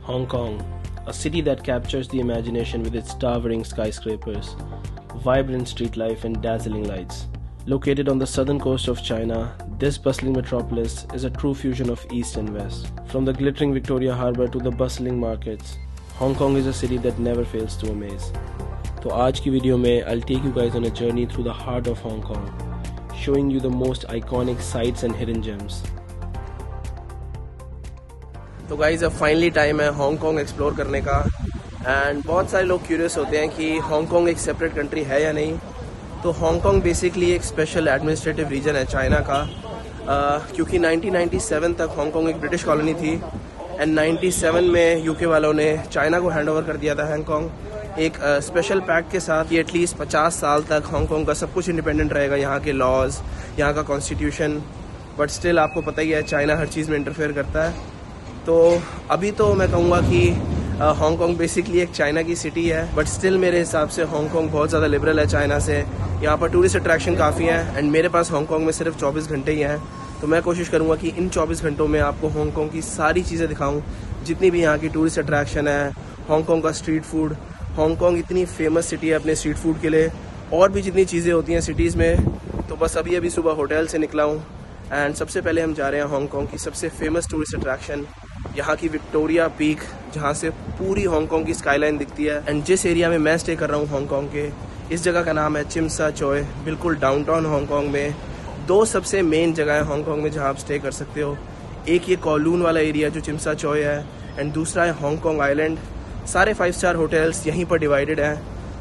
Hong Kong, a city that captures the imagination with its towering skyscrapers, vibrant street life, and dazzling lights. Located on the southern coast of China, this bustling metropolis is a true fusion of East and West. From the glittering Victoria Harbour to the bustling markets, Hong Kong is a city that never fails to amaze. तो आज की video में I'll take you guys on a journey through the heart of Hong Kong, showing you the most iconic sights and hidden gems. तो guys अब finally time है Hong Kong explore करने का। And बहुत सारे लोग क्यूरियस होते हैं कि हांगकांग एक सेपरेट कंट्री है या नहीं। तो हांगकांग बेसिकली एक स्पेशल एडमिनिस्ट्रेटिव रीजन है चाइना का। Uh, क्योंकि 1997 तक हांगकांग एक ब्रिटिश कॉलोनी थी। एंड 97 में यूके वालों ने चाइना को हैंड ओवर कर दिया था हांगकांग एक स्पेशल uh, पैक्ट के साथ कि एटलीस्ट 50 साल तक हांगकांग का सब कुछ इंडिपेंडेंट रहेगा। यहाँ के लॉज यहाँ का कॉन्स्टिट्यूशन बट स्टिल आपको पता ही है चाइना हर चीज़ में इंटरफेयर करता है। तो अभी तो मैं कहूँगा कि हांगकांग बेसिकली एक चाइना की सिटी है बट स्टिल मेरे हिसाब से हांगकांग बहुत ज़्यादा लिबरल है चाइना से। यहाँ पर टूरिस्ट अट्रैक्शन काफ़ी हैं एंड मेरे पास हांगकांग में सिर्फ़ 24 घंटे ही हैं। तो मैं कोशिश करूँगा कि इन 24 घंटों में आपको हांगकांग की सारी चीज़ें दिखाऊँ, जितनी भी यहाँ की टूरिस्ट अट्रैक्शन है हांगकॉन्ग का स्ट्रीट फ़ूड हांगकांग इतनी फ़ेमस सिटी है अपने स्ट्रीट फ़ूड के लिए, और भी जितनी चीज़ें होती हैं सिटीज़ में तो बस अभी अभी सुबह होटल से निकला हूँ। एंड सबसे पहले हम जा रहे हैं हांगकॉन्ग की सबसे फ़ेमस टूरिस्ट अट्रैक्शन यहाँ की विक्टोरिया पीक, जहाँ से पूरी हांगकांग की स्काईलाइन दिखती है। एंड जिस एरिया में मैं स्टे कर रहा हूँ हांगकांग के, इस जगह का नाम है चिमसा चोय, बिल्कुल डाउनटाउन हांगकांग में। दो सबसे मेन जगह है हांगकांग में जहाँ आप स्टे कर सकते हो। एक ये कॉलून वाला एरिया जो चिमसा चोय है एंड दूसरा है हांगकांग आइलैंड सारे फाइव स्टार होटल्स यहीं पर डिवाइडेड हैं।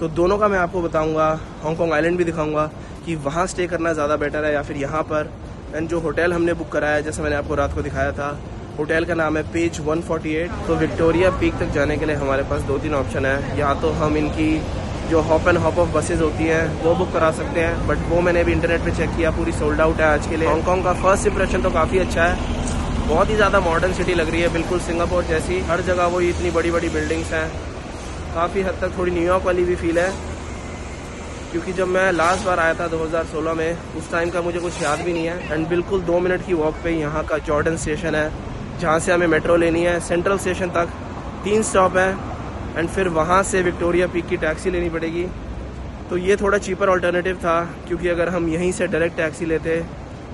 तो दोनों का मैं आपको बताऊँगा, हांगकांग आइलैंड भी दिखाऊँगा कि वहाँ स्टे करना ज़्यादा बेटर है या फिर यहाँ पर। एंड जो होटल हमने बुक कराया, जैसे मैंने आपको रात को दिखाया था होटल का नाम है पेज 148 तो विक्टोरिया पीक तक जाने के लिए हमारे पास दो तीन ऑप्शन है। या तो हम इनकी जो hop and hop off buses होती हैं, वो बुक करा सकते हैं बट वो मैंने अभी इंटरनेट पे चेक किया, पूरी सोल्ड आउट है आज के लिए। हांगकॉन्ग का फ़र्स्ट इंप्रेशन तो काफ़ी अच्छा है। बहुत ही ज़्यादा मॉडर्न सिटी लग रही है, बिल्कुल सिंगापुर जैसी। हर जगह वो इतनी बड़ी बड़ी बिल्डिंग्स हैं। काफ़ी हद तक थोड़ी न्यूयॉर्क वाली भी फील है। क्योंकि जब मैं लास्ट बार आया था 2016 में, उस टाइम का मुझे कुछ याद भी नहीं है। एंड बिल्कुल दो मिनट की वॉक पे यहाँ का जॉर्डन स्टेशन है। जहाँ से हमें मेट्रो लेनी है सेंट्रल स्टेशन तक तीन स्टॉप है एंड फिर वहाँ से विक्टोरिया पीक की टैक्सी लेनी पड़ेगी। तो ये थोड़ा चीपर ऑल्टरनेटिव था, क्योंकि अगर हम यहीं से डायरेक्ट टैक्सी लेते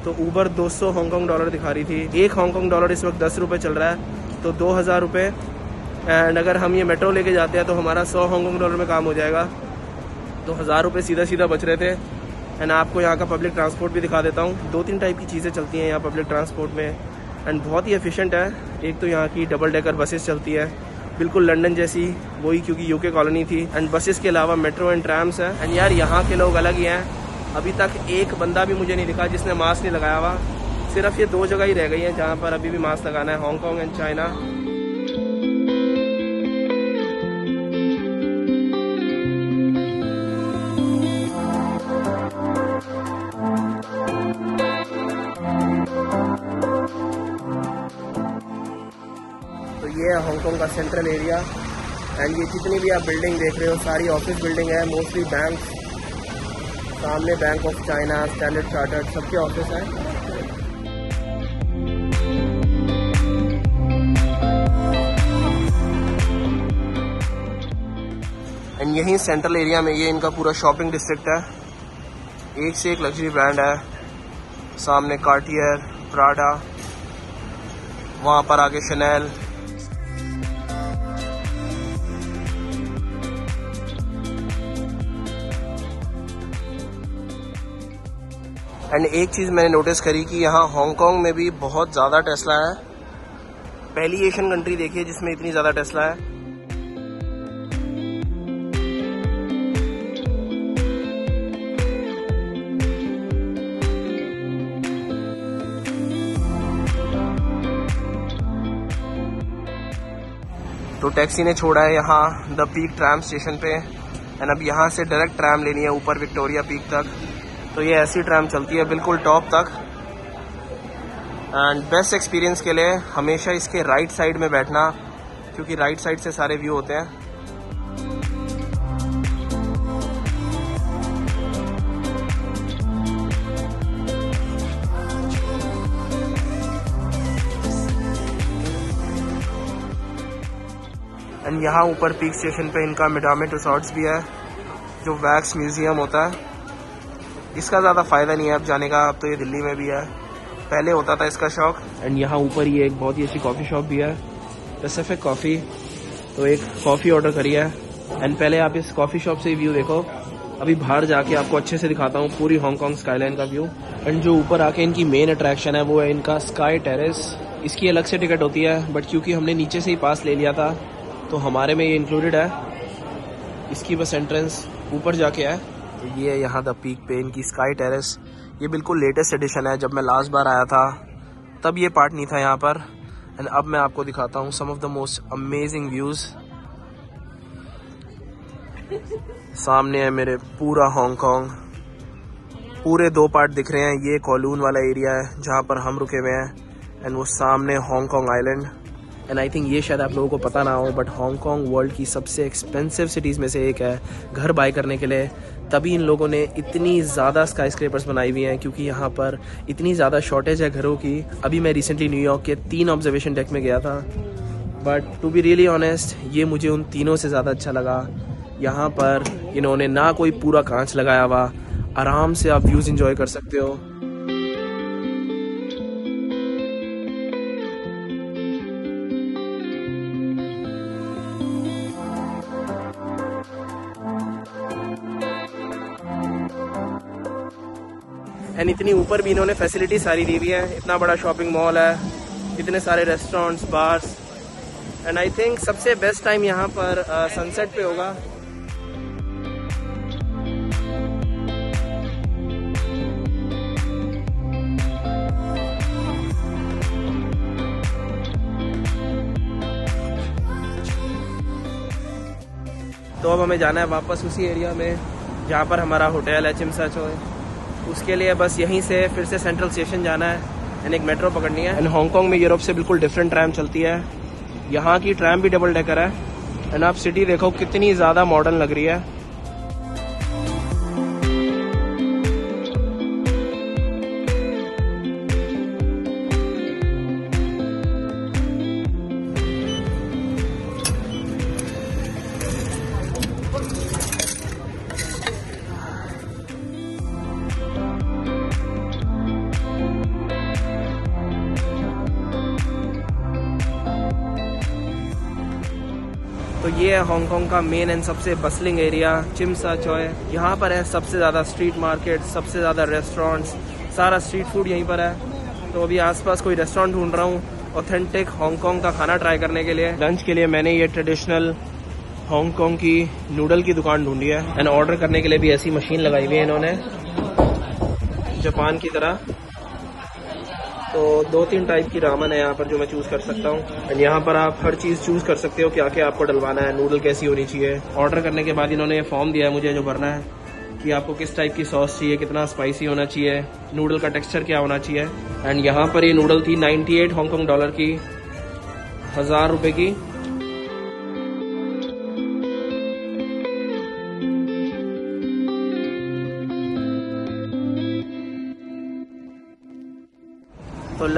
तो ऊबर 200 हांगकॉन्ग डॉलर दिखा रही थी। एक हांगकॉन्ग डॉलर इस वक्त दस रुपये चल रहा है तो दो हज़ार रुपये एंड अगर हम ये मेट्रो लेके जाते हैं तो हमारा सौ हांगकॉन्ग डॉलर में काम हो जाएगा। तो हज़ार रुपये सीधा सीधा बच रहे थे। एंड आपको यहाँ का पब्लिक ट्रांसपोर्ट भी दिखा देता हूँ। दो तीन टाइप की चीज़ें चलती हैं यहाँ पब्लिक ट्रांसपोर्ट में। एंड बहुत ही एफिशिएंट है। एक तो यहाँ की डबल डेकर बसेस चलती है। बिल्कुल लंदन जैसी, वही क्योंकि यूके कॉलोनी थी। एंड बसेस के अलावा मेट्रो एंड ट्रैम्स है। एंड यार, यहाँ के लोग अलग ही हैं। अभी तक एक बंदा भी मुझे नहीं दिखा जिसने मास्क नहीं लगाया हुआ। सिर्फ़ ये दो जगह ही रह गई है जहाँ पर अभी भी मास्क लगाना है। हांगकॉन्ग एंड चाइना है हांगकॉन्ग का सेंट्रल एरिया एंड ये जितनी भी आप बिल्डिंग देख रहे हो, सारी ऑफ़िस बिल्डिंग है मोस्टली बैंक सामने bank of China standard chartered सबके ऑफ़िस हैं। एंड यहीं सेंट्रल एरिया में ये इनका पूरा शॉपिंग डिस्ट्रिक्ट है। एक से एक लग्जरी ब्रांड है। सामने कार्टियर प्राडा वहाँ पर आगे शनैल एंड एक चीज़ मैंने नोटिस करी कि यहाँ हांगकांग में भी बहुत ज़्यादा टेस्ला है। पहली एशियन कंट्री देखी है जिसमें इतनी ज़्यादा टेस्ला है। तो टैक्सी ने छोड़ा है यहाँ द पीक ट्रैम स्टेशन पे। एंड अब यहाँ से डायरेक्ट ट्रैम लेनी है ऊपर विक्टोरिया पीक तक। तो ये ऐसी ट्रैम चलती है बिल्कुल टॉप तक। एंड बेस्ट एक्सपीरियंस के लिए हमेशा इसके राइट साइड में बैठना, क्योंकि राइट साइड से सारे व्यू होते हैं। एंड यहाँ ऊपर पीक स्टेशन पे इनका मिडामिट रिसोर्ट्स भी है, जो वैक्स म्यूज़ियम होता है। इसका ज़्यादा फ़ायदा नहीं है, अब जाने का, अब तो ये दिल्ली में भी है। पहले होता था इसका शौक। एंड यहाँ ऊपर ये एक बहुत ही अच्छी कॉफ़ी शॉप भी है पैसिफिक कॉफ़ी तो एक कॉफ़ी ऑर्डर करी है। एंड पहले आप इस कॉफ़ी शॉप से व्यू देखो। अभी बाहर जाके आपको अच्छे से दिखाता हूँ पूरी हांगकांग स्काईलाइन का व्यू एंड जो ऊपर आके इनकी मेन अट्रैक्शन है, वो है इनका स्काई टेरेस इसकी अलग से टिकट होती है बट क्योंकि हमने नीचे से ही पास ले लिया था तो हमारे में ये इंक्लूडेड है। इसकी बस एंट्रेंस ऊपर जाके है। ये है यहाँ द पीक पे इनकी स्काई टेरेस ये बिल्कुल लेटेस्ट एडिशन है, जब मैं लास्ट बार आया था, तब ये पार्ट नहीं था यहाँ पर. एंड अब मैं आपको दिखाता हूँ some of the most amazing views सामने है मेरे पूरा हांगकांग पूरे दो पार्ट दिख रहे हैं. ये कॉलून वाला एरिया है, जहाँ पर हम रुके हुए हैं. एंड वो सामने Hong Kong island and I think ये शायद आप लोगों को पता ना हो बट हांगकांग वर्ल्ड की सबसे एक्सपेंसिव सिटीज़ में से एक है, घर बाय करने के लिए। तभी इन लोगों ने इतनी ज़्यादा स्काई स्क्रेपर्स बनाई हुई हैं, क्योंकि यहाँ पर इतनी ज़्यादा शॉर्टेज है घरों की। अभी मैं रिसेंटली न्यूयॉर्क के तीन ऑब्जर्वेशन डेक में गया था। But to be really honest ये मुझे उन तीनों से ज़्यादा अच्छा लगा। यहाँ पर इन्होंने ना कोई पूरा कांच लगाया हुआ। आराम से आप व्यूज़ इंजॉय कर सकते हो। एंड इतनी ऊपर भी इन्होंने फैसिलिटी सारी दी हुई है। इतना बड़ा शॉपिंग मॉल है इतने सारे restaurants bars and I think सबसे बेस्ट टाइम यहाँ पर सनसेट uh, पे होगा। तो अब हमें जाना है वापस उसी एरिया में जहाँ पर हमारा होटल है चिमसा चो उसके लिए बस यहीं से फिर से सेंट्रल स्टेशन जाना है एंड एक मेट्रो पकड़नी है। एंड हांगकॉन्ग में यूरोप से बिल्कुल डिफरेंट ट्रैम चलती है। यहाँ की ट्रैम भी डबल डेकर है। एंड आप सिटी देखो कितनी ज़्यादा मॉडर्न लग रही है। ये है हांगकांग का मेन एंड सबसे bustling area Tsim Sha Tsui यहाँ पर है सबसे ज़्यादा स्ट्रीट मार्केट सबसे ज़्यादा रेस्टोरेंट्स सारा स्ट्रीट फ़ूड यहीं पर है। तो अभी आसपास कोई रेस्टोरेंट ढूंढ रहा हूँ ऑथेंटिक हांगकांग का खाना ट्राई करने के लिए। लंच के लिए मैंने ये ट्रेडिशनल हांगकांग की नूडल की दुकान ढूंढी है। एंड ऑर्डर करने के लिए भी ऐसी मशीन लगाई हुई है इन्होंने। जापान की तरह। तो दो तीन टाइप की रामन है यहाँ पर जो मैं चूज़ कर सकता हूँ। एंड यहाँ पर आप हर चीज़ चूज़ कर सकते हो क्या क्या आपको डलवाना है नूडल कैसी होनी चाहिए। ऑर्डर करने के बाद इन्होंने फॉर्म दिया है मुझे जो भरना है कि आपको किस टाइप की सॉस चाहिए, कितना स्पाइसी होना चाहिए नूडल का टेक्सचर क्या होना चाहिए। एंड यहाँ पर ये नूडल थी 98 हांगकांग डॉलर की, हज़ार रुपए की।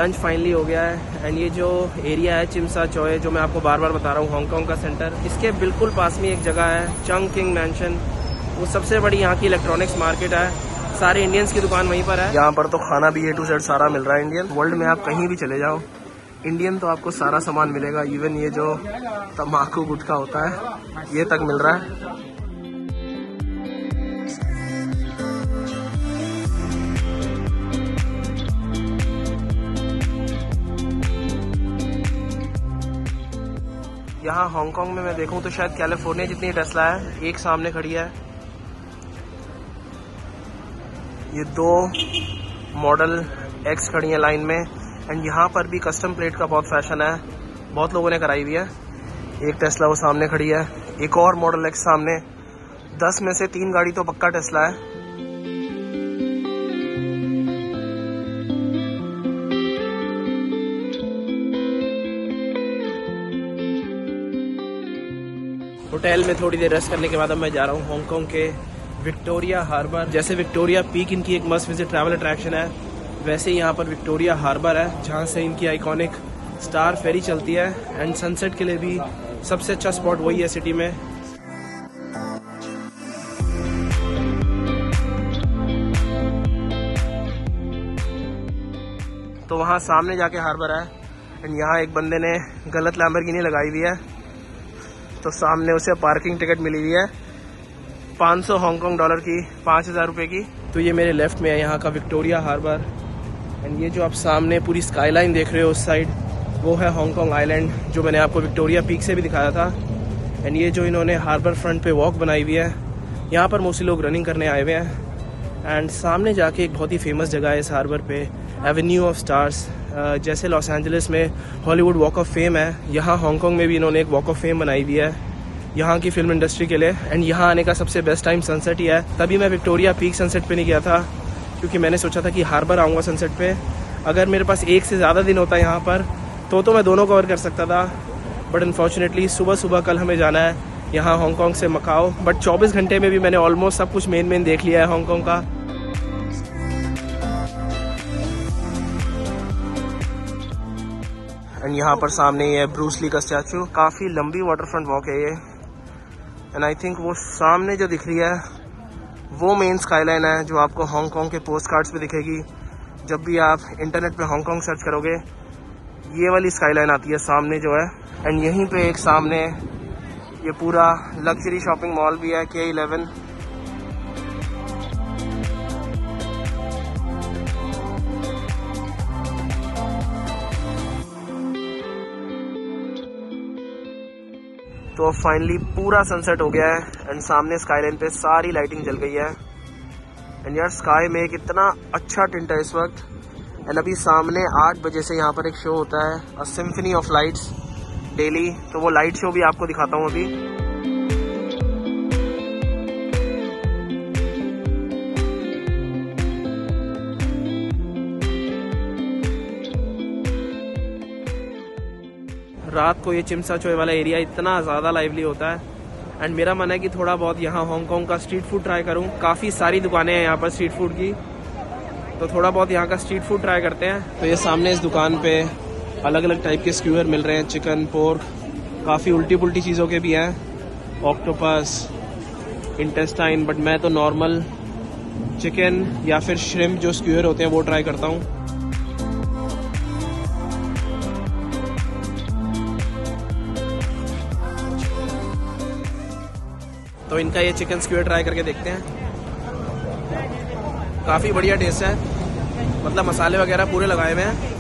लंच फाइनली हो गया है एंड ये जो एरिया है चिमसा चौए जो मैं आपको बार बार बता रहा हूँ हांगकांग का सेंटर इसके बिल्कुल पास में एक जगह है चंग किंग मैंशन वो सबसे बड़ी यहाँ की इलेक्ट्रॉनिक्स मार्केट है। सारे इंडियंस की दुकान वहीं पर है। यहाँ पर तो खाना भी ए टू जेड सारा मिल रहा है इंडियन वर्ल्ड में आप कहीं भी चले जाओ इंडियन तो आपको सारा सामान मिलेगा। इवन ये जो तम्बाकू गुटखा होता है, ये तक मिल रहा है। यहाँ हांगकांग में मैं देखूँ तो शायद कैलिफ़ोर्निया जितनी टेस्ला है, एक सामने खड़ी है। ये दो मॉडल एक्स खड़ी है लाइन में एंड यहाँ पर भी कस्टम प्लेट का बहुत फ़ैशन है। बहुत लोगों ने कराई हुई है। एक टेस्ला वो सामने खड़ी है, एक और मॉडल एक्स सामने। दस में से तीन गाड़ी तो पक्का टेस्ला है। होटल में थोड़ी देर रेस्ट करने के बाद अब मैं जा रहा हूँ हांगकांग के विक्टोरिया हार्बर जैसे विक्टोरिया पीक इनकी एक मस्त विज़िट ट्रैवल अट्रैक्शन है, वैसे यहाँ पर विक्टोरिया हार्बर है, जहाँ से इनकी आइकॉनिक स्टार फेरी चलती है एंड सनसेट के लिए भी सबसे अच्छा स्पॉट वही है सिटी में। तो वहाँ सामने जाके हार्बर है एंड यहाँ एक बंदे ने गलत लैम्बरगिनी लगाई हुई है। तो सामने उसे पार्किंग टिकट मिली हुई है। 500 हांगकांग डॉलर की, पाँच हज़ार रुपये की। तो ये मेरे लेफ़्ट में है, यहाँ का विक्टोरिया हार्बर एंड ये जो आप सामने पूरी स्काईलाइन देख रहे हो उस साइड वो है हांगकांग आइलैंड जो मैंने आपको विक्टोरिया पीक से भी दिखाया था। एंड ये जो इन्होंने हार्बर फ्रंट पे वॉक बनाई हुई है, यहाँ पर मोस्टली लोग रनिंग करने आए हुए हैं। एंड सामने जाके एक बहुत ही फ़ेमस जगह है इस हार्बर पे एवेन्यू ऑफ़ स्टार्स जैसे लॉस एंजलिस में हॉलीवुड वॉक ऑफ़ फेम है, यहाँ हांगकॉन्ग में भी इन्होंने एक वॉक ऑफ़ फेम बनाई हुई है, यहाँ की फ़िल्म इंडस्ट्री के लिए, एंड यहाँ आने का सबसे बेस्ट टाइम सनसेट ही है। तभी मैं विक्टोरिया पीक सनसेट पे नहीं गया था, क्योंकि मैंने सोचा था कि हार्बर आऊँगा सनसेट पे। अगर मेरे पास एक से ज़्यादा दिन होता यहाँ पर तो तो मैं दोनों कवर कर सकता था। बट अनफॉर्चुनेटली सुबह सुबह कल हमें जाना है, यहाँ हांगकॉन्ग से मकाओ। बट 24 घंटे में भी मैंने ऑलमोस्ट सब कुछ मेन मेन देख लिया है हांगकॉन्ग का। एंड यहाँ पर सामने ये ब्रूसली का स्टैचू काफ़ी लंबी वाटर फ्रंट वॉक है ये. एंड आई थिंक वो सामने जो दिख रही है, वो मेन स्काईलाइन है जो आपको हांगकांग के पोस्ट कार्ड्स पे दिखेगी. जब भी आप इंटरनेट पे हांगकॉन्ग सर्च करोगे, ये वाली स्काईलाइन आती है सामने जो है. एंड यहीं पे एक सामने ये पूरा लग्जरी शॉपिंग मॉल भी है के इलेवन तो अब फाइनली पूरा सनसेट हो गया है एंड सामने स्काईलाइन पे सारी लाइटिंग जल गई है। एंड यार स्काई में एक इतना अच्छा टिंट है इस वक्त। एंड अभी सामने आठ बजे से यहाँ पर एक शो होता है a symphony of lights daily तो वो लाइट शो भी आपको दिखाता हूँ अभी। रात को ये चिमसा चोए वाला एरिया इतना ज़्यादा लाइवली होता है। एंड मेरा मन है कि थोड़ा बहुत यहाँ हांगकांग का स्ट्रीट फ़ूड ट्राई करूँ। काफ़ी सारी दुकानें हैं यहाँ पर स्ट्रीट फ़ूड की। तो थोड़ा बहुत यहाँ का स्ट्रीट फ़ूड ट्राई करते हैं। तो ये सामने इस दुकान पे अलग अलग टाइप के स्क्यूअर मिल रहे हैं। चिकन पोर्क काफ़ी उल्टी पुल्टी चीज़ों के भी हैं। ऑक्टोपस इंटेस्टाइन बट मैं तो नॉर्मल चिकन या फिर श्रिम जो स्क्यूअर होते हैं वो ट्राई करता हूँ। इनका ये चिकन स्क्यूर ट्राई करके देखते हैं। काफ़ी बढ़िया टेस्ट है। मतलब मसाले वगैरह पूरे लगाए हुए हैं।